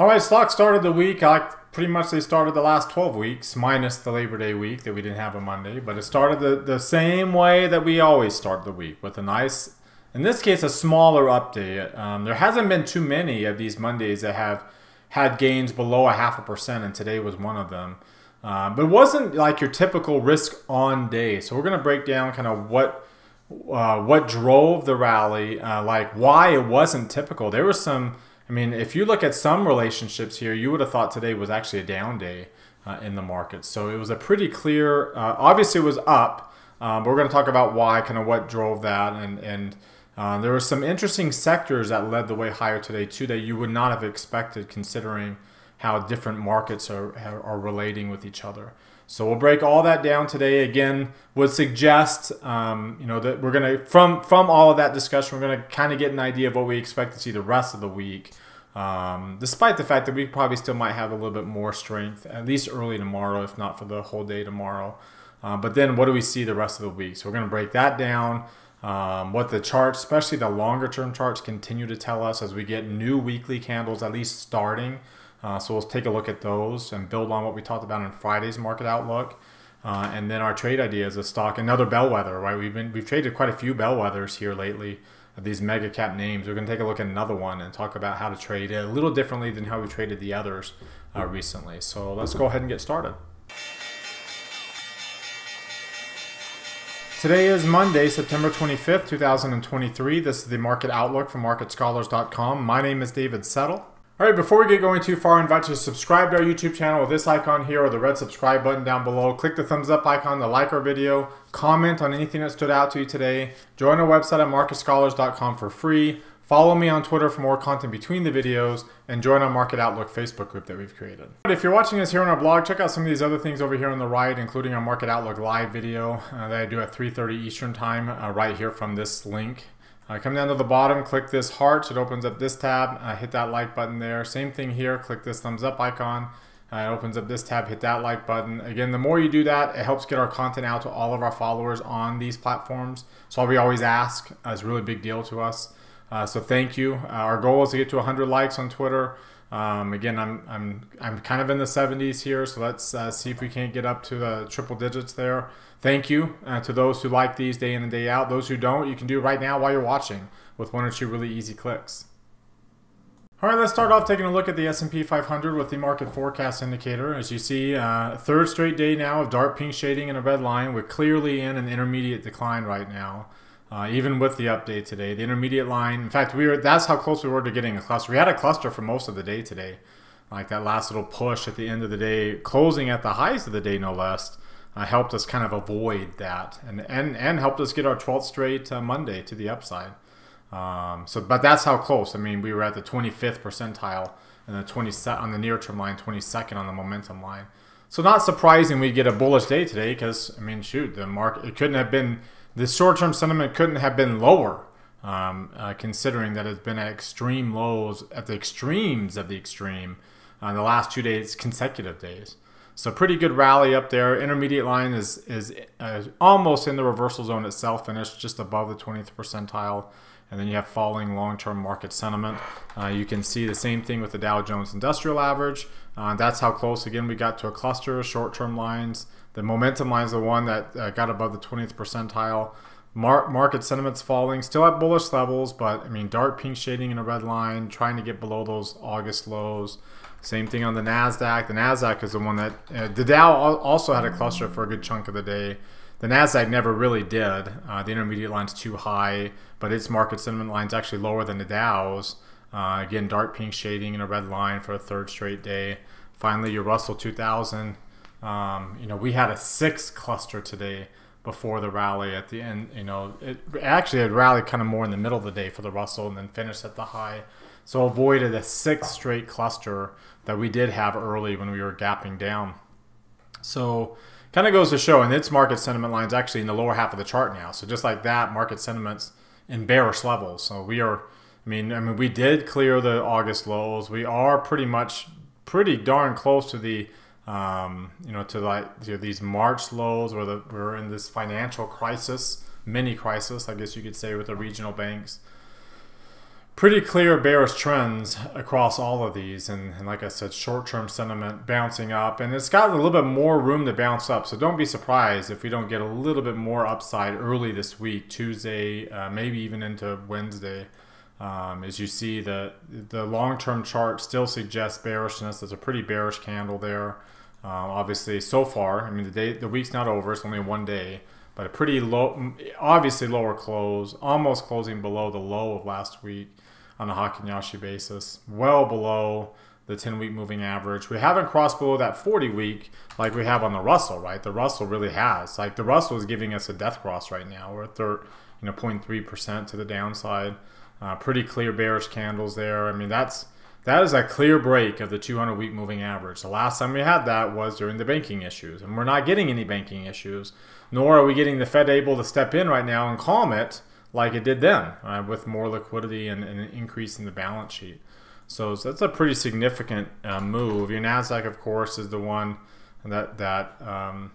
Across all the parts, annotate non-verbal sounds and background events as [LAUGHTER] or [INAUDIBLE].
All right, stock started the week like pretty much they started the last 12 weeks, minus the Labor Day week that we didn't have on Monday. But it started the, the same way that we always start the week with a nice, in this case, a smaller update. Um, there hasn't been too many of these Mondays that have had gains below a half a percent, and today was one of them. Uh, but it wasn't like your typical risk on day. So we're going to break down kind of what uh, what drove the rally, uh, like why it wasn't typical. There was some I mean, if you look at some relationships here, you would have thought today was actually a down day uh, in the market. So it was a pretty clear, uh, obviously it was up, um, but we're going to talk about why, kind of what drove that. And, and uh, there were some interesting sectors that led the way higher today too that you would not have expected considering how different markets are, are relating with each other. So we'll break all that down today. Again, would suggest um, you know that we're gonna from from all of that discussion, we're gonna kind of get an idea of what we expect to see the rest of the week. Um, despite the fact that we probably still might have a little bit more strength, at least early tomorrow, if not for the whole day tomorrow. Uh, but then what do we see the rest of the week? So we're going to break that down. Um, what the charts, especially the longer term charts, continue to tell us as we get new weekly candles, at least starting. Uh, so we'll take a look at those and build on what we talked about in Friday's market outlook. Uh, and then our trade ideas of stock, another bellwether, right? We've been we've traded quite a few bellwethers here lately these mega cap names. We're going to take a look at another one and talk about how to trade it a little differently than how we traded the others uh, recently. So let's go ahead and get started. Today is Monday, September 25th, 2023. This is the market outlook from marketscholars.com. My name is David Settle. All right, before we get going too far, I invite you to subscribe to our YouTube channel with this icon here or the red subscribe button down below. Click the thumbs up icon to like our video, comment on anything that stood out to you today, join our website at marketscholars.com for free, follow me on Twitter for more content between the videos, and join our Market Outlook Facebook group that we've created. But if you're watching us here on our blog, check out some of these other things over here on the right, including our Market Outlook live video uh, that I do at 3.30 Eastern Time uh, right here from this link. Uh, come down to the bottom, click this heart. It opens up this tab. Uh, hit that like button there. Same thing here. Click this thumbs up icon. Uh, it opens up this tab. Hit that like button. Again, the more you do that, it helps get our content out to all of our followers on these platforms. So we always ask. Uh, it's a really big deal to us. Uh, so thank you. Uh, our goal is to get to 100 likes on Twitter. Um, again, I'm, I'm, I'm kind of in the 70s here, so let's uh, see if we can't get up to the triple digits there. Thank you uh, to those who like these day in and day out. Those who don't, you can do right now while you're watching with one or two really easy clicks. All right, let's start off taking a look at the S&P 500 with the market forecast indicator. As you see, uh, third straight day now of dark pink shading and a red line. We're clearly in an intermediate decline right now. Uh, even with the update today, the intermediate line. In fact, we were that's how close we were to getting a cluster. We had a cluster for most of the day today, like that last little push at the end of the day, closing at the highs of the day, no less, uh, helped us kind of avoid that, and and and helped us get our 12th straight uh, Monday to the upside. Um, so, but that's how close. I mean, we were at the 25th percentile and the 20 on the near term line, 22nd on the momentum line. So, not surprising we get a bullish day today because I mean, shoot, the market it couldn't have been the short-term sentiment couldn't have been lower, um, uh, considering that it's been at extreme lows, at the extremes of the extreme, on uh, the last two days, consecutive days. So pretty good rally up there. Intermediate line is is uh, almost in the reversal zone itself, finished just above the 20th percentile. And then you have falling long-term market sentiment. Uh, you can see the same thing with the Dow Jones Industrial Average. Uh, that's how close again we got to a cluster of short-term lines the momentum line is the one that uh, got above the 20th percentile. Mar- market sentiment's falling, still at bullish levels, but I mean, dark pink shading in a red line, trying to get below those August lows. Same thing on the Nasdaq. The Nasdaq is the one that uh, the Dow also had a cluster for a good chunk of the day. The Nasdaq never really did. Uh, the intermediate line's too high, but its market sentiment line's actually lower than the Dow's. Uh, again, dark pink shading in a red line for a third straight day. Finally, your Russell 2000 um, you know, we had a six cluster today before the rally at the end. You know, it actually had rallied kind of more in the middle of the day for the Russell and then finished at the high. So avoided a six straight cluster that we did have early when we were gapping down. So kind of goes to show, and its market sentiment lines actually in the lower half of the chart now. So just like that, market sentiments in bearish levels. So we are, I mean, I mean, we did clear the August lows. We are pretty much pretty darn close to the um, you know, to like you know, these March lows where the, we're in this financial crisis, mini crisis, I guess you could say, with the regional banks. pretty clear bearish trends across all of these. And, and like I said, short-term sentiment bouncing up. And it's got a little bit more room to bounce up. So don't be surprised if we don't get a little bit more upside early this week, Tuesday, uh, maybe even into Wednesday. Um, as you see, the, the long-term chart still suggests bearishness. There's a pretty bearish candle there. Um, obviously, so far, I mean, the day, the week's not over. It's only one day, but a pretty low, obviously lower close, almost closing below the low of last week on a Heikin-Ashi basis, well below the 10-week moving average. We haven't crossed below that 40-week like we have on the Russell, right? The Russell really has. Like the Russell is giving us a death cross right now. We're at you know, 0.3% to the downside. Uh, pretty clear bearish candles there. I mean, that's that is a clear break of the 200 week moving average. The last time we had that was during the banking issues, and we're not getting any banking issues, nor are we getting the Fed able to step in right now and calm it like it did then uh, with more liquidity and, and, an increase in the balance sheet. So, so that's a pretty significant uh, move. Your Nasdaq, of course, is the one that that um,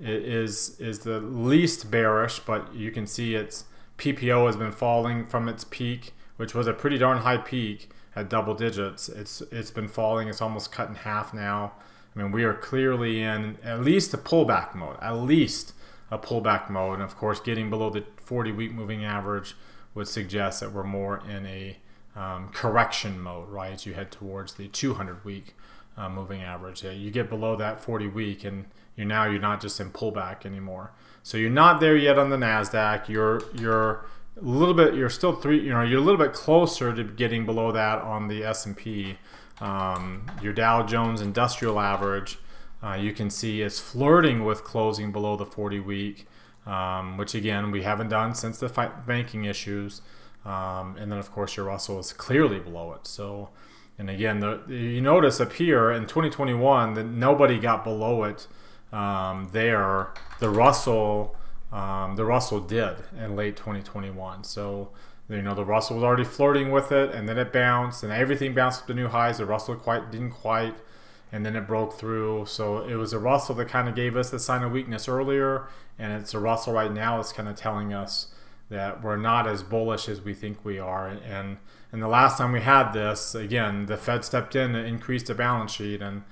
is is the least bearish, but you can see its PPO has been falling from its peak, which was a pretty darn high peak at double digits. It's it's been falling. It's almost cut in half now. I mean, we are clearly in at least a pullback mode. At least a pullback mode. And of course, getting below the 40-week moving average would suggest that we're more in a um, correction mode, right? As you head towards the 200-week uh, moving average. You get below that 40-week, and you're now you're not just in pullback anymore. So you're not there yet on the Nasdaq. You're you're a little bit you're still three you know you're a little bit closer to getting below that on the S&P um, your Dow Jones Industrial Average uh, you can see it's flirting with closing below the 40 week um, which again we haven't done since the banking issues. Um, and then of course your Russell is clearly below it. So and again the, you notice up here in 2021 that nobody got below it um, there. The Russell um, the Russell did in late 2021. So, you know, the Russell was already flirting with it, and then it bounced, and everything bounced up to new highs. The Russell quite didn't quite, and then it broke through. So it was a Russell that kind of gave us the sign of weakness earlier, and it's a Russell right now that's kind of telling us that we're not as bullish as we think we are. And and the last time we had this, again, the Fed stepped in and increased the balance sheet, and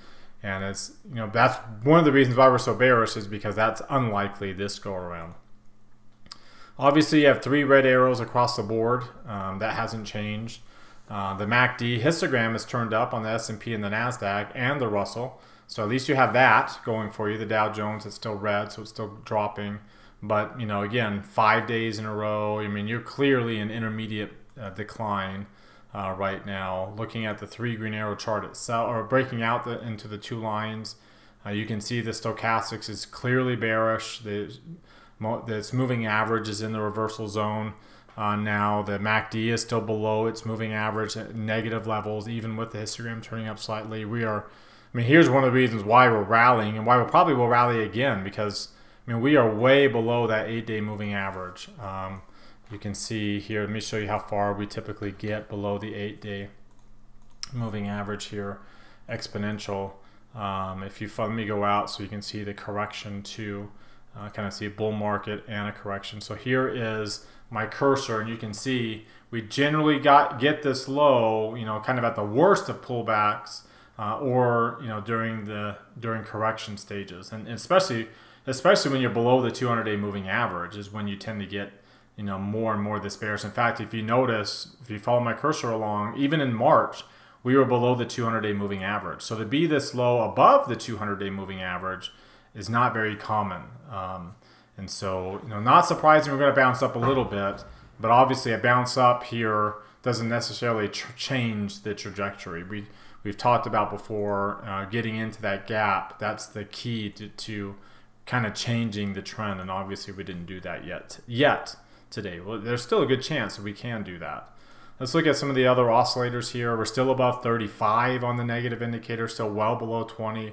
and it's, you know, that's one of the reasons why we're so bearish is because that's unlikely this go around. Obviously, you have three red arrows across the board. Um, that hasn't changed. Uh, the MACD histogram is turned up on the S&P and the NASDAQ and the Russell. So at least you have that going for you. The Dow Jones is still red, so it's still dropping. But, you know, again, five days in a row. I mean, you're clearly in intermediate uh, decline uh, right now. Looking at the three green arrow chart itself, or breaking out the, into the two lines, uh, you can see the stochastics is clearly bearish. The this moving average is in the reversal zone. Uh, now the MACD is still below its moving average at negative levels, even with the histogram turning up slightly. We are, I mean, here's one of the reasons why we're rallying and why we probably will rally again because, I mean, we are way below that eight-day moving average. Um, you can see here, let me show you how far we typically get below the eight day moving average here, exponential. Um, if you let me go out so you can see the correction to uh, kind of see a bull market and a correction. So here is my cursor and you can see we generally got get this low, you know, kind of at the worst of pullbacks uh, or, you know, during the during correction stages. And, and especially especially when you're below the 200 day moving average is when you tend to get you know, more and more this bearish. In fact, if you notice, if you follow my cursor along, even in March, we were below the 200-day moving average. So to be this low above the 200-day moving average is not very common. Um, and so, you know, not surprising we're going to bounce up a little bit, but obviously a bounce up here doesn't necessarily change the trajectory. We, we've talked about before uh, getting into that gap. That's the key to, to kind of changing the trend, and obviously we didn't do that yet. Yet today. Well, there's still a good chance that we can do that. Let's look at some of the other oscillators here. We're still above 35 on the negative indicator, still well below 20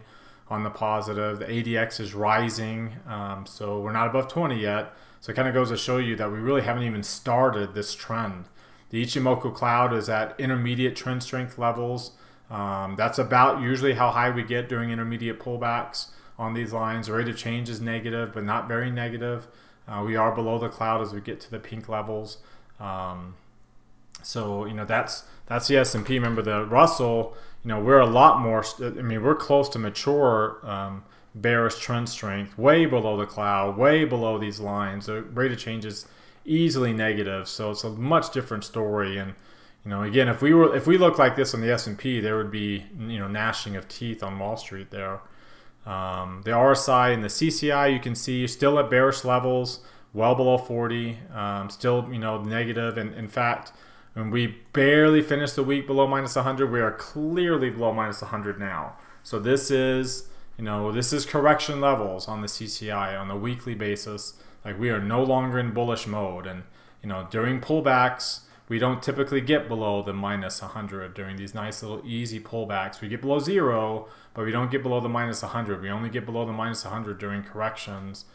on the positive. The ADX is rising, um, so we're not above 20 yet. So it kind of goes to show you that we really haven't even started this trend. The Ichimoku cloud is at intermediate trend strength levels. Um, that's about usually how high we get during intermediate pullbacks on these lines. The rate of change is negative, but not very negative. Uh, we are below the cloud as we get to the pink levels. Um, So you know that's that's the S and P. Remember the Russell. You know we're a lot more. I mean we're close to mature um, bearish trend strength, way below the cloud, way below these lines. The rate of change is easily negative, so it's a much different story. And you know again, if we were if we look like this on the S and P, there would be you know gnashing of teeth on Wall Street there. Um, the RSI and the CCI you can see you're still at bearish levels, well below 40, um, still you know negative. And in fact when we barely finished the week below minus 100. We are clearly below minus 100 now. So this is, you know, this is correction levels on the CCI on a weekly basis. Like we are no longer in bullish mode. And, you know, during pullbacks, we don't typically get below the minus 100 during these nice little easy pullbacks. We get below zero, but we don't get below the minus 100. We only get below the minus 100 during corrections.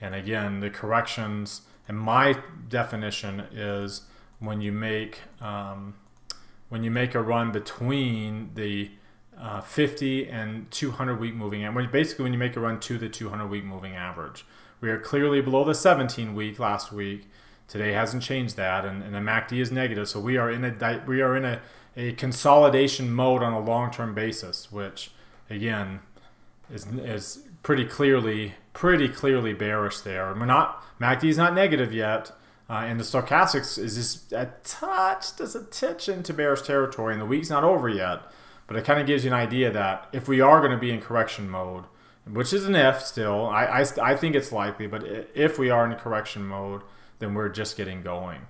And again, the corrections, and my definition is when you make um, when you make a run between the uh, 50 and 200 week moving average. Basically, when you make a run to the 200 week moving average, we are clearly below the 17 week last week. Today hasn't changed that, and, and the MACD is negative. So we are in a we are in a, a consolidation mode on a long term basis, which again is is pretty clearly pretty clearly bearish there. And we're not MACD is not negative yet uh, and the stochastics is just a touch, does a titch into bearish territory, and the week's not over yet. But it kind of gives you an idea that if we are going to be in correction mode, which is an if still, I, I, I think it's likely, but if we are in correction mode, then we're just getting going.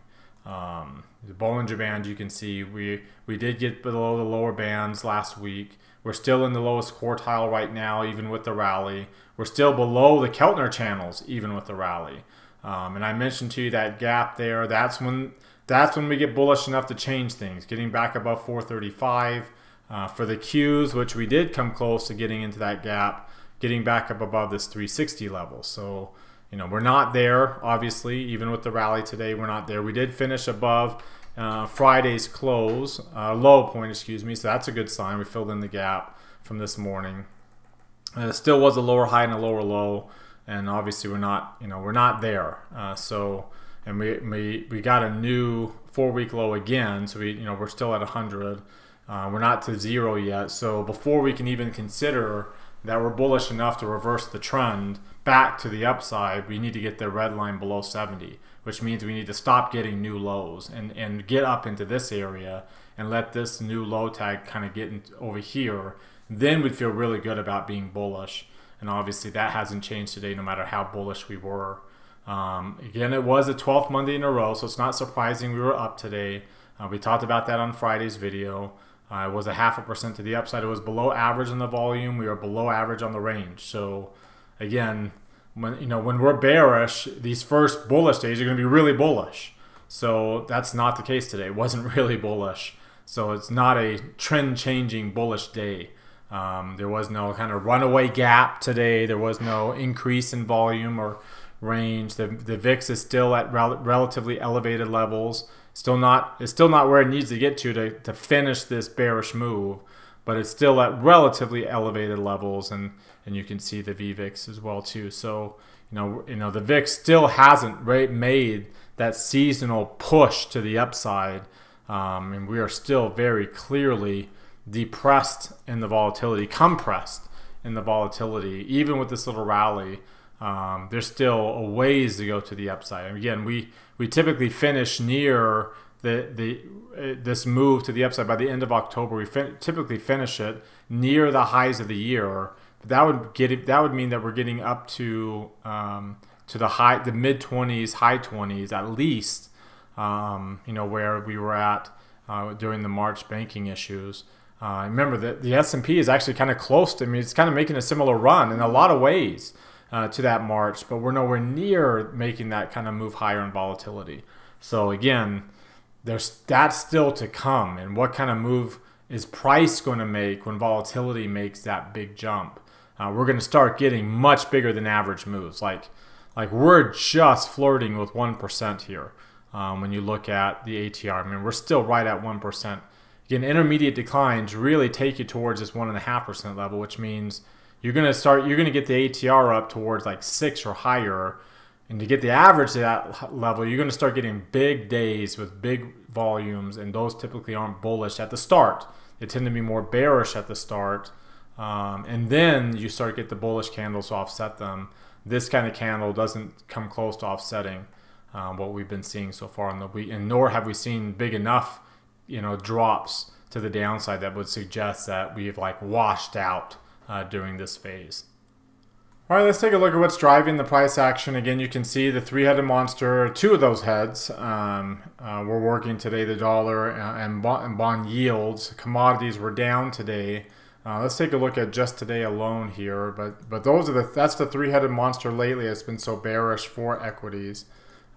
Um, the Bollinger Band, you can see we we did get below the lower bands last week. We're still in the lowest quartile right now, even with the rally. We're still below the Keltner channels, even with the rally. Um, and I mentioned to you that gap there. That's when that's when we get bullish enough to change things. Getting back above 435 uh, for the Qs, which we did come close to getting into that gap. Getting back up above this 360 level. So you know we're not there. Obviously, even with the rally today, we're not there. We did finish above uh, Friday's close, uh, low point, excuse me. So that's a good sign. We filled in the gap from this morning. Uh, still was a lower high and a lower low and obviously we're not you know we're not there uh, so and we, we we got a new four week low again so we you know we're still at 100 uh, we're not to zero yet so before we can even consider that we're bullish enough to reverse the trend back to the upside we need to get the red line below 70 which means we need to stop getting new lows and and get up into this area and let this new low tag kind of get in, over here then we'd feel really good about being bullish and obviously that hasn't changed today, no matter how bullish we were. Um, again, it was the 12th Monday in a row, so it's not surprising we were up today. Uh, we talked about that on Friday's video. Uh, it was a half a percent to the upside. It was below average in the volume. We were below average on the range. So, again, when you know when we're bearish, these first bullish days are going to be really bullish. So that's not the case today. It wasn't [LAUGHS] really bullish. So it's not a trend-changing bullish day. Um, there was no kind of runaway gap today. There was no increase in volume or range. The, the VIX is still at rel relatively elevated levels. Still not it's still not where it needs to get to, to to finish this bearish move, but it's still at relatively elevated levels, and and you can see the VVIX as well too. So you know you know the VIX still hasn't made that seasonal push to the upside, um, and we are still very clearly depressed in the volatility, compressed in the volatility, even with this little rally. Um, there's still a ways to go to the upside. And again, we we typically finish near the the uh, this move to the upside by the end of October. We fin- typically finish it near the highs of the year. That would get it, that would mean that we're getting up to um, to the high the mid 20s, high 20s at least. Um, you know where we were at uh, during the March banking issues. Uh, remember that the S&P is actually kind of close to I mean it's kind of making a similar run in a lot of ways uh, to that March, but we're nowhere near making that kind of move higher in volatility. So again, there's that's still to come, and what kind of move is price going to make when volatility makes that big jump? Uh, we're going to start getting much bigger than average moves. Like like we're just flirting with one percent here. Um, when you look at the ATR, I mean we're still right at one percent Again, intermediate declines really take you towards this one and a half percent level, which means you're gonna start you're gonna get the ATR up towards like six or higher. and to get the average to that level, you're going to start getting big days with big volumes, and those typically aren't bullish at the start. They tend to be more bearish at the start, um, and then you start to get the bullish candles to offset them. This kind of candle doesn't come close to offsetting um, what we've been seeing so far in the week, and nor have we seen big enough, you know, drops to the downside that would suggest that we've like washed out uh, during this phase. All right, let's take a look at what's driving the price action. Again, you can see the three-headed monster, two of those heads um, uh, were working today. The dollar uh, and, and bond yields, commodities were down today. Uh, let's take a look at just today alone here. But but those are the that's the three-headed monster lately. It's been so bearish for equities.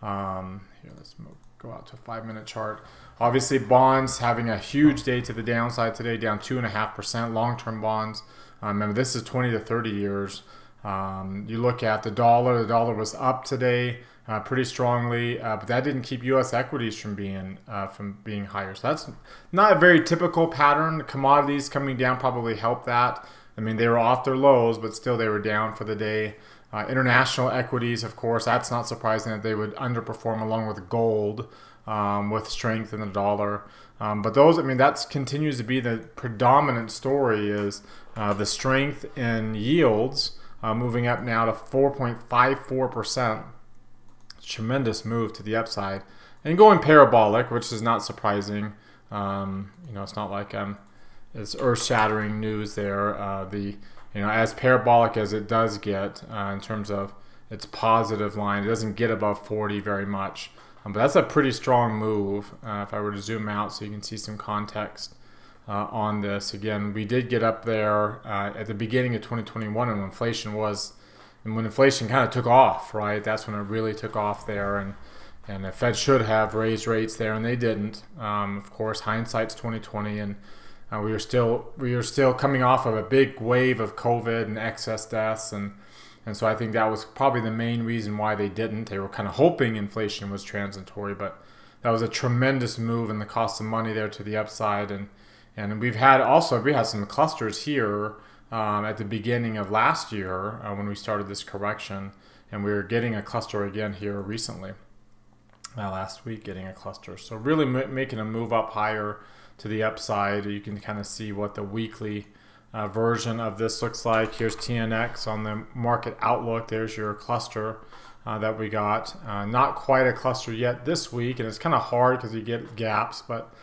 Um, here, let's move, go out to a five-minute chart. Obviously, bonds having a huge day to the downside today, down two and a half percent. Long-term bonds. Um, remember, this is 20 to 30 years. Um, you look at the dollar, the dollar was up today uh, pretty strongly, uh, but that didn't keep U.S. equities from being uh, from being higher. So that's not a very typical pattern. Commodities coming down probably helped that. I mean, they were off their lows, but still they were down for the day. Uh, international equities, of course, that's not surprising that they would underperform along with gold um, with strength in the dollar. Um, but those, I mean, that continues to be the predominant story is uh, the strength in yields uh, moving up now to 4.54%. Tremendous move to the upside. And going parabolic, which is not surprising. Um, you know, it's not like um, it's earth-shattering news there. Uh, the you know, as parabolic as it does get uh, in terms of its positive line, it doesn't get above 40 very much. Um, but that's a pretty strong move. Uh, if I were to zoom out so you can see some context uh, on this. Again, we did get up there uh, at the beginning of 2021 and inflation was, and when inflation kind of took off, right? That's when it really took off there. And, and the Fed should have raised rates there, and they didn't. Um, of course, hindsight's 2020, and uh, we were still we were still coming off of a big wave of COVID and excess deaths, and and so I think that was probably the main reason why they didn't. They were kind of hoping inflation was transitory, but that was a tremendous move in the cost of money there to the upside, and and we've had also we had some clusters here um, at the beginning of last year uh, when we started this correction, and we were getting a cluster again here recently. Uh, last week, getting a cluster. So really making a move up higher to the upside. You can kind of see what the weekly uh, version of this looks like. Here's TNX on the market outlook. There's your cluster uh, that we got. Uh, not quite a cluster yet this week, and it's kind of hard because you get gaps, but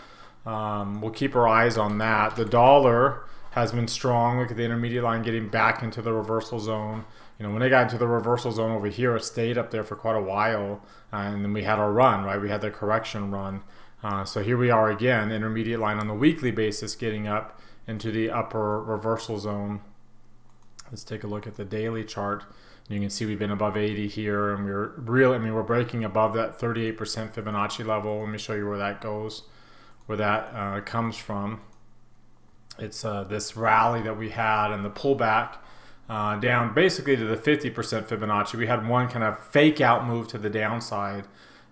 um, we'll keep our eyes on that. The dollar has been strong. Look at the intermediate line getting back into the reversal zone. You know, when they got into the reversal zone over here, it stayed up there for quite a while, uh, and then we had our run, right? We had the correction run. Uh, so here we are again, intermediate line on the weekly basis getting up into the upper reversal zone. Let's take a look at the daily chart. You can see we've been above 80 here, and we're really, I mean, we're breaking above that 38% Fibonacci level. Let me show you where that goes where that uh, comes from. It's uh, this rally that we had and the pullback uh, down basically to the 50% Fibonacci. We had one kind of fake out move to the downside,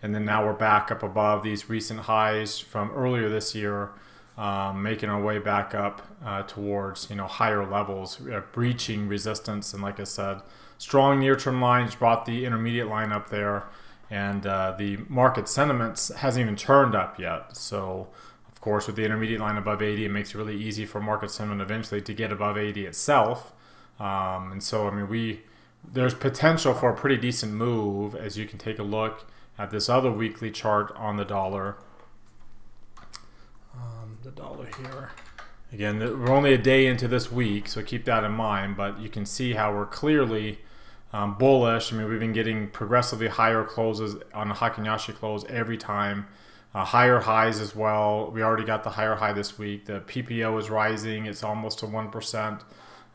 and then now we're back up above these recent highs from earlier this year, um, making our way back up uh, towards you know higher levels, uh, breaching resistance. And like I said, strong near-term lines brought the intermediate line up there and uh, the market sentiments hasn't even turned up yet. So, of course, with the intermediate line above 80, it makes it really easy for market sentiment eventually to get above 80 itself. Um, and so, I mean, we there's potential for a pretty decent move as you can take a look at this other weekly chart on the dollar. Um, the dollar here. Again, we're only a day into this week, so keep that in mind. But you can see how we're clearly um, bullish. I mean, we've been getting progressively higher closes on the Heikin Ashi close every time. Uh, higher highs as well. We already got the higher high this week. The PPO is rising. It's almost to one percent.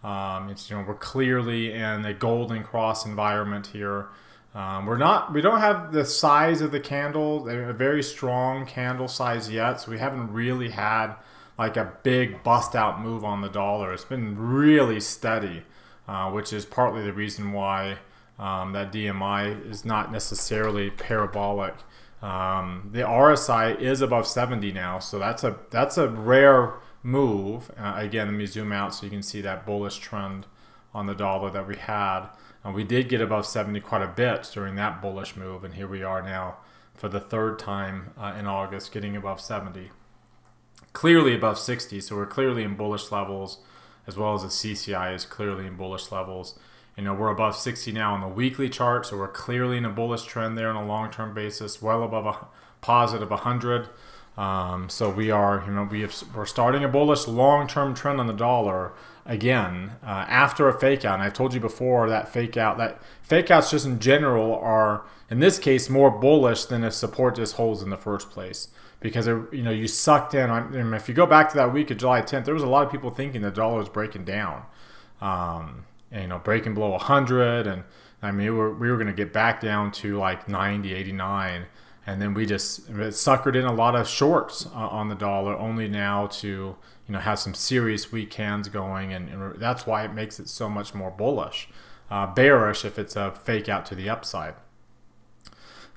Um, it's you know we're clearly in a golden cross environment here. Um, we're not we don't have the size of the candle, a very strong candle size yet, so we haven't really had like a big bust out move on the dollar. It's been really steady. Uh, which is partly the reason why um, that DMI is not necessarily parabolic. Um, the RSI is above 70 now, so that's a that's a rare move. Uh, again, let me zoom out so you can see that bullish trend on the dollar that we had. And we did get above 70 quite a bit during that bullish move, and here we are now for the third time uh, in August, getting above 70. Clearly above 60, so we're clearly in bullish levels, as well as the CCI is clearly in bullish levels. You know, we're above 60 now on the weekly chart, so we're clearly in a bullish trend there on a long-term basis, well above a positive 100. Um, so we are, you know, we have, we're starting a bullish long-term trend on the dollar again uh, after a fake out. And I've told you before that fake out, that fake outs just in general are, in this case, more bullish than if support just holds in the first place. Because, it, you know, you sucked in. On, if you go back to that week of July 10th, there was a lot of people thinking the dollar was breaking down. Um, and, you know, breaking below 100. And, I mean, we were, we were going to get back down to like 90, 89 and then we just it suckered in a lot of shorts uh, on the dollar only now to you know have some serious weak hands going and, and that's why it makes it so much more bullish uh, bearish if it's a fake out to the upside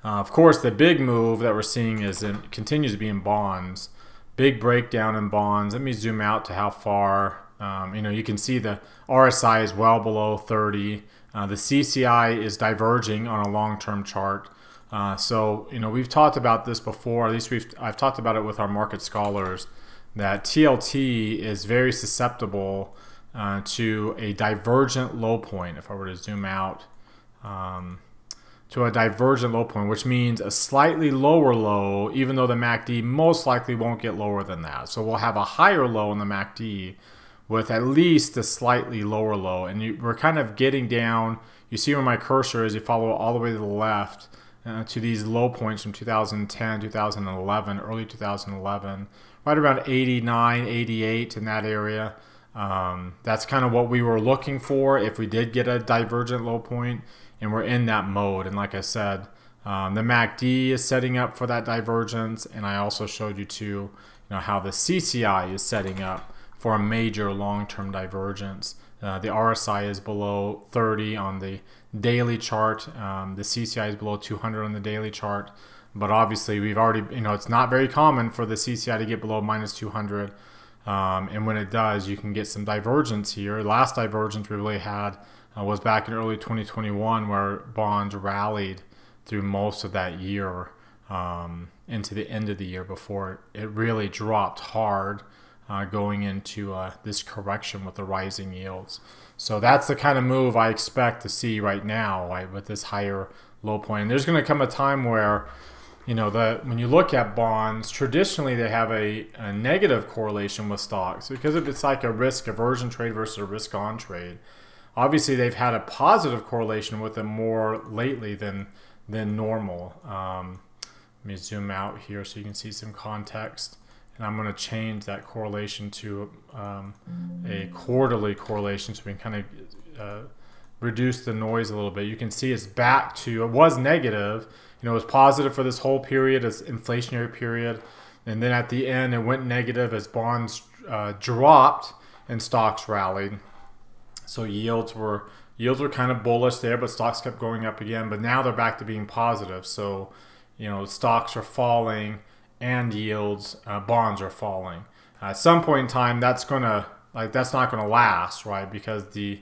uh, of course the big move that we're seeing is in, continues to be in bonds big breakdown in bonds let me zoom out to how far um, you know you can see the RSI is well below 30 uh, the CCI is diverging on a long-term chart uh, so you know we've talked about this before. At least we've I've talked about it with our market scholars that TLT is very susceptible uh, to a divergent low point. If I were to zoom out um, to a divergent low point, which means a slightly lower low, even though the MACD most likely won't get lower than that. So we'll have a higher low in the MACD with at least a slightly lower low, and you, we're kind of getting down. You see where my cursor is. You follow all the way to the left uh, to these low points from 2010, 2011, early 2011, right around 89, 88 in that area. Um, that's kind of what we were looking for if we did get a divergent low point, and we're in that mode. And like I said, um, the MACD is setting up for that divergence, and I also showed you too, you know, how the CCI is setting up for a major long-term divergence. Uh, the RSI is below 30 on the daily chart. Um, the CCI is below 200 on the daily chart. But obviously, we've already, you know, it's not very common for the CCI to get below minus 200. Um, and when it does, you can get some divergence here. Last divergence we really had uh, was back in early 2021 where bonds rallied through most of that year um, into the end of the year before it really dropped hard uh, going into uh, this correction with the rising yields. So that's the kind of move I expect to see right now right, with this higher low point. And there's going to come a time where, you know, the when you look at bonds, traditionally they have a, a negative correlation with stocks because it's like a risk aversion trade versus a risk on trade. Obviously, they've had a positive correlation with them more lately than than normal. Um, let me zoom out here so you can see some context and I'm going to change that correlation to um, a quarterly correlation so we can kind of uh, reduce the noise a little bit. You can see it's back to, it was negative, you know, it was positive for this whole period, as inflationary period, and then at the end it went negative as bonds uh, dropped and stocks rallied. So yields were yields were kind of bullish there, but stocks kept going up again. But now they're back to being positive. So, you know, stocks are falling and yields, uh, bonds are falling. at some point in time, that's gonna like that's not gonna last, right? Because the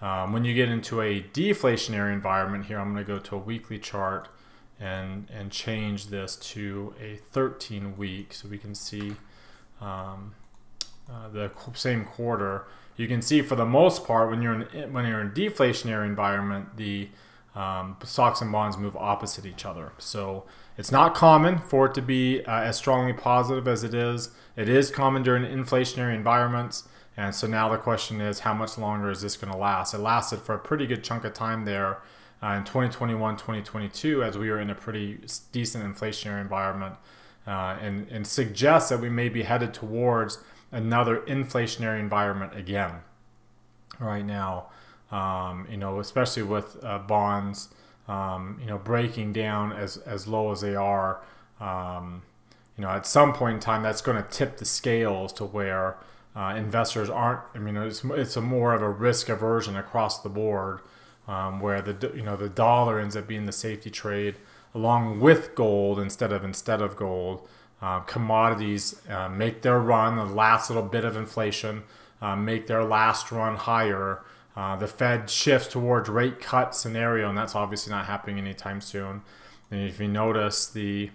um, when you get into a deflationary environment here, I'm gonna go to a weekly chart and and change this to a 13 week so we can see um, uh, the same quarter. You can see for the most part when you're in when you're in deflationary environment, the um, stocks and bonds move opposite each other. So it's not common for it to be uh, as strongly positive as it is. It is common during inflationary environments. And so now the question is, how much longer is this going to last? It lasted for a pretty good chunk of time there uh, in 2021, 2022, as we were in a pretty decent inflationary environment, uh, and, and suggests that we may be headed towards another inflationary environment again right now. Um, you know, especially with uh, bonds um, you know, breaking down as, as low as they are, um, you know, at some point in time, that's going to tip the scales to where uh, investors aren't. I mean, it's, it's a more of a risk aversion across the board, um, where the you know the dollar ends up being the safety trade along with gold instead of instead of gold. Uh, commodities uh, make their run, the last little bit of inflation, uh, make their last run higher uh, the Fed shifts towards rate cut scenario, and that's obviously not happening anytime soon. And if you notice, the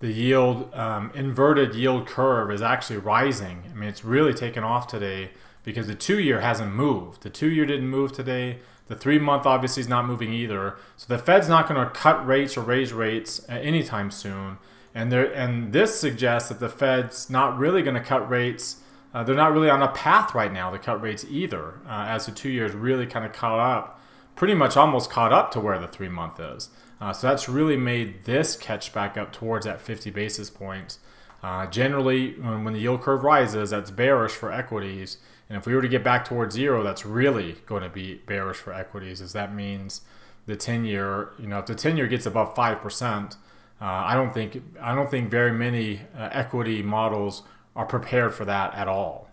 the yield um, inverted yield curve is actually rising. I mean, it's really taken off today because the two year hasn't moved. The two year didn't move today. The three month obviously is not moving either. So the Fed's not going to cut rates or raise rates anytime soon. And there, and this suggests that the Fed's not really going to cut rates. Uh, they're not really on a path right now to cut rates either, uh, as the two years really kind of caught up, pretty much almost caught up to where the three month is. Uh, so that's really made this catch back up towards that 50 basis points. Uh, generally, when, when the yield curve rises, that's bearish for equities. And if we were to get back towards zero, that's really going to be bearish for equities, as that means the 10 year, you know, if the 10 year gets above 5%, uh, I don't think I don't think very many uh, equity models are prepared for that at all.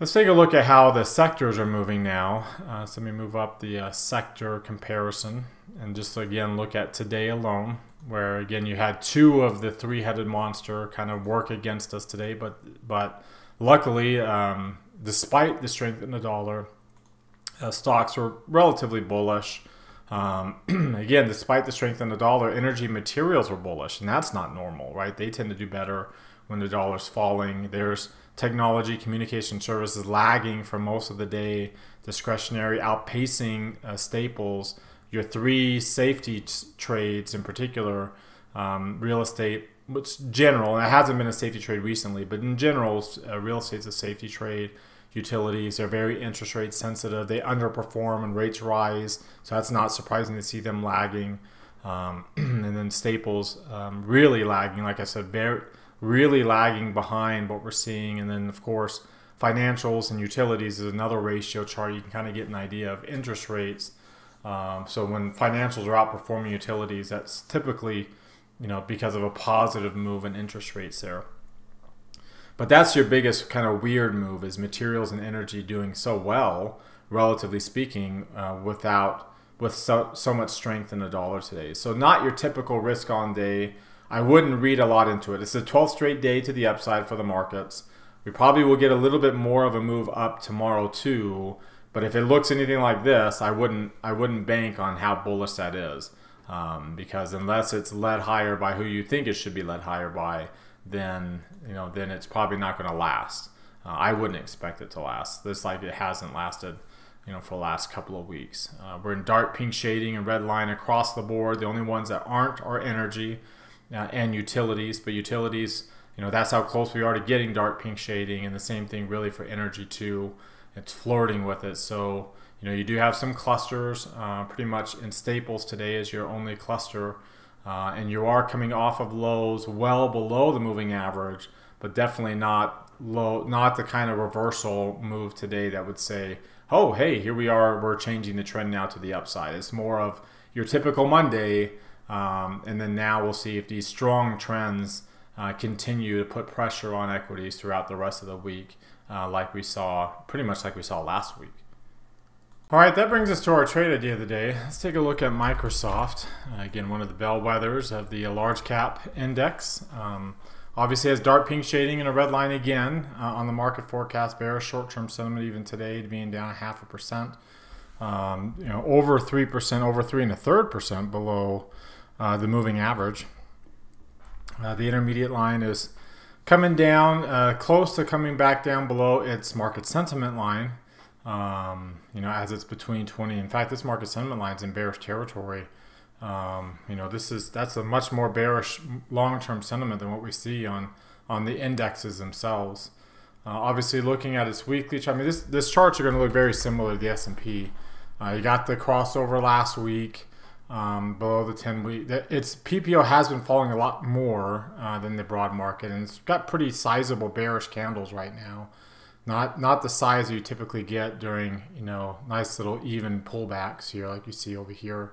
Let's take a look at how the sectors are moving now. Uh, so let me move up the uh, sector comparison and just again look at today alone, where again you had two of the three-headed monster kind of work against us today, but but luckily, um, despite the strength in the dollar, uh, stocks were relatively bullish. Um, [CLEARS THROAT] again, despite the strength in the dollar, energy materials were bullish, and that's not normal, right? They tend to do better when the dollar's falling. There's technology, communication services lagging for most of the day, discretionary outpacing uh, staples. Your three safety trades, in particular, um, real estate, which general, and it hasn't been a safety trade recently, but in general, uh, real estate's a safety trade utilities. They're very interest rate sensitive. They underperform when rates rise, so that's not surprising to see them lagging. Um, [CLEARS THROAT] and then staples um, really lagging, like I said, very really lagging behind what we're seeing. And then of course, financials and utilities is another ratio chart. You can kind of get an idea of interest rates. Um, so when financials are outperforming utilities, that's typically you know because of a positive move in interest rates there. But that's your biggest kind of weird move is materials and energy doing so well, relatively speaking, uh, without with so, so much strength in the dollar today. So not your typical risk on day. I wouldn't read a lot into it. It's the 12th straight day to the upside for the markets. We probably will get a little bit more of a move up tomorrow too. But if it looks anything like this, I wouldn't I wouldn't bank on how bullish that is, um, because unless it's led higher by who you think it should be led higher by, then you know then it's probably not going to last. Uh, I wouldn't expect it to last. This like it hasn't lasted, you know, for the last couple of weeks. Uh, we're in dark pink shading and red line across the board. The only ones that aren't are energy uh, and utilities, but utilities, you know, that's how close we are to getting dark pink shading, and the same thing really for energy too. It's flirting with it, so you know you do have some clusters. Uh, pretty much in staples today is your only cluster uh, and you are coming off of lows well below the moving average, but definitely not low, not the kind of reversal move today that would say, oh, hey, here we are, we're changing the trend now to the upside. It's more of your typical Monday, um, and then now we'll see if these strong trends uh, continue to put pressure on equities throughout the rest of the week, uh, like we saw, pretty much like we saw last week. All right, that brings us to our trade idea of the day. Let's take a look at Microsoft. Uh, again, one of the bellwethers of the large cap index. Um, obviously has dark pink shading and a red line again uh, on the market forecast. Bearish short-term sentiment even today being down a half a percent. Um, you know, over three percent, over three and a third percent below uh, the moving average. Uh, the intermediate line is coming down, uh, close to coming back down below its market sentiment line um, you know, as it's between 20. In fact, this market sentiment line is in bearish territory. Um, you know, this is that's a much more bearish long-term sentiment than what we see on on the indexes themselves. Uh, obviously, looking at its weekly chart, I mean, this this charts are going to look very similar to the S&P. Uh, you got the crossover last week um, below the 10 week. Its PPO has been falling a lot more uh, than the broad market, and it's got pretty sizable bearish candles right now. Not not the size you typically get during you know nice little even pullbacks here like you see over here.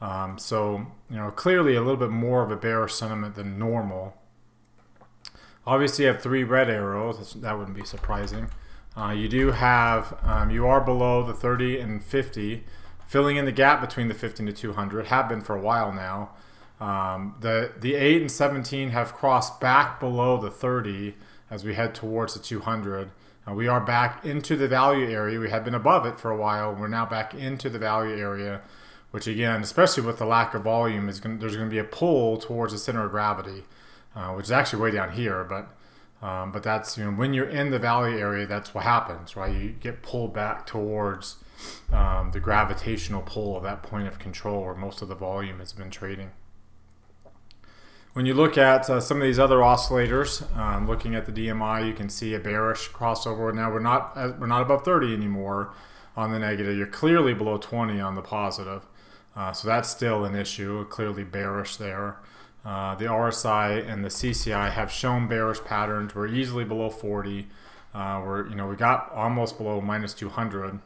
Um, so you know clearly a little bit more of a bearish sentiment than normal. Obviously you have three red arrows. That wouldn't be surprising. Uh, you do have um, you are below the 30 and 50 filling in the gap between the 15 to 200 have been for a while now um, the the 8 and 17 have crossed back below the 30 as we head towards the 200 Uh, we are back into the value area. We had been above it for a while. We're now back into the value area, which again, especially with the lack of volume, is gonna, there's going to be a pull towards the center of gravity, uh, which is actually way down here. But um, but that's you know when you're in the value area, that's what happens, right? You get pulled back towards um, the gravitational pull of that point of control where most of the volume has been trading. When you look at uh, some of these other oscillators, um, looking at the DMI, you can see a bearish crossover. Now we're not uh, we're not above 30 anymore on the negative. You're clearly below 20 on the positive, uh, so that's still an issue. Clearly bearish there. Uh, the RSI and the CCI have shown bearish patterns. We're easily below 40. Uh, we're you know we got almost below minus 200.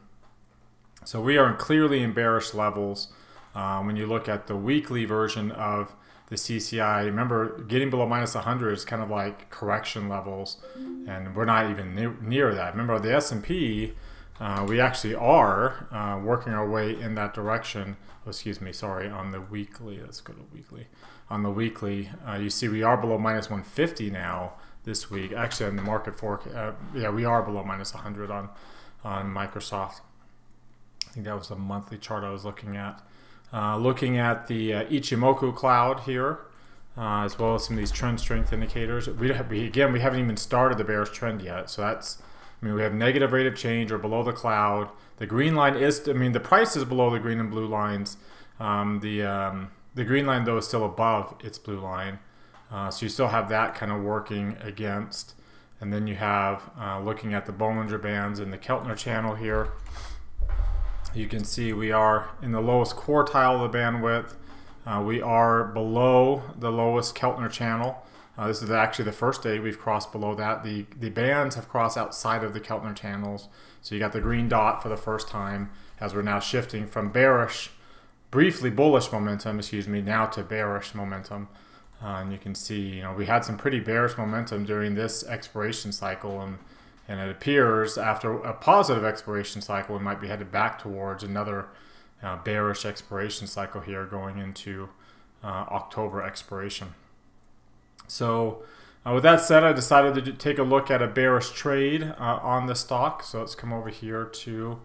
So we are clearly bearish levels. Uh, when you look at the weekly version of the CCI. Remember, getting below minus 100 is kind of like correction levels, and we're not even near, near that. Remember, the S&P, uh, we actually are uh, working our way in that direction. Oh, excuse me, sorry, on the weekly. Let's go to weekly. On the weekly, uh, you see we are below minus 150 now this week. Actually, on the market forecast, uh, yeah, we are below minus 100 on on Microsoft. I think that was the monthly chart I was looking at. Uh, looking at the uh, Ichimoku cloud here, uh, as well as some of these trend strength indicators. We, have, we, again, we haven't even started the bearish trend yet, so that's. I mean, we have negative rate of change or below the cloud. The green line is. I mean, the price is below the green and blue lines. Um, the um, the green line though is still above its blue line, uh, so you still have that kind of working against. And then you have uh, looking at the Bollinger Bands and the Keltner channel here you can see we are in the lowest quartile of the bandwidth. Uh, we are below the lowest Keltner channel. Uh, this is actually the first day we've crossed below that. The, the bands have crossed outside of the Keltner channels. So you got the green dot for the first time as we're now shifting from bearish, briefly bullish momentum, excuse me, now to bearish momentum. Uh, and you can see, you know, we had some pretty bearish momentum during this expiration cycle and and it appears after a positive expiration cycle, we might be headed back towards another uh, bearish expiration cycle here going into uh, October expiration. So uh, with that said, I decided to take a look at a bearish trade uh, on the stock. So let's come over here to,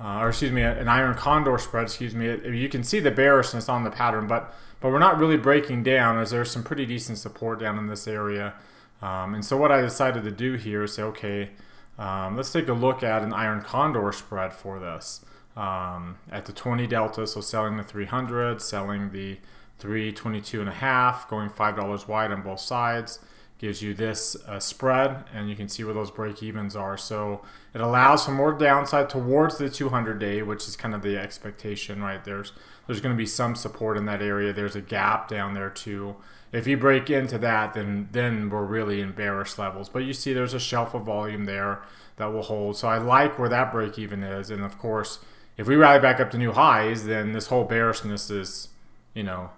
uh, or excuse me, an iron condor spread, excuse me. You can see the bearishness on the pattern, but, but we're not really breaking down as there's some pretty decent support down in this area. Um, and so what I decided to do here is say, okay, um, let's take a look at an iron condor spread for this. Um, at the 20 delta, so selling the 300, selling the 322 and a half, going $5 wide on both sides gives you this uh, spread and you can see where those break evens are. So it allows for more downside towards the 200 day which is kind of the expectation right? There's there's going to be some support in that area. There's a gap down there too if you break into that then then we're really in bearish levels but you see there's a shelf of volume there that will hold so I like where that break even is and of course if we rally back up to new highs then this whole bearishness is you know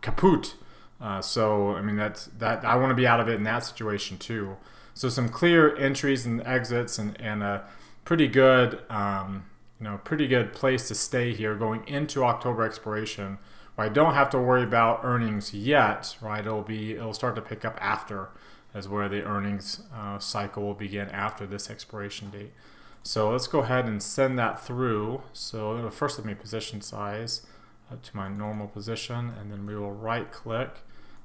kaput uh, so I mean that's that I want to be out of it in that situation too. So some clear entries and exits and, and a pretty good um, you know pretty good place to stay here going into October expiration. I don't have to worry about earnings yet, right? It'll be it'll start to pick up after as where the earnings uh, cycle will begin after this expiration date. So let's go ahead and send that through. So first let me position size up to my normal position and then we will right click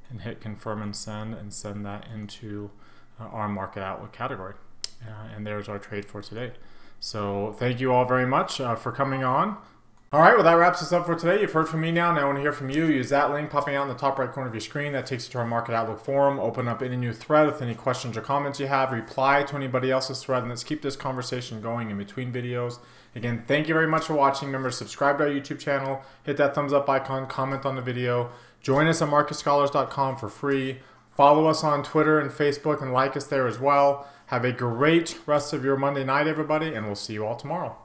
and hit confirm and send and send that into uh, our market outlook category. Uh, and there's our trade for today. So thank you all very much uh, for coming on. All right, well, that wraps us up for today. You've heard from me now. Now I want to hear from you. Use that link popping out in the top right corner of your screen. That takes you to our Market Outlook forum. Open up any new thread with any questions or comments you have. Reply to anybody else's thread, and let's keep this conversation going in between videos. Again, thank you very much for watching. Remember to subscribe to our YouTube channel, hit that thumbs up icon, comment on the video. Join us at marketscholars.com for free. Follow us on Twitter and Facebook and like us there as well. Have a great rest of your Monday night, everybody, and we'll see you all tomorrow.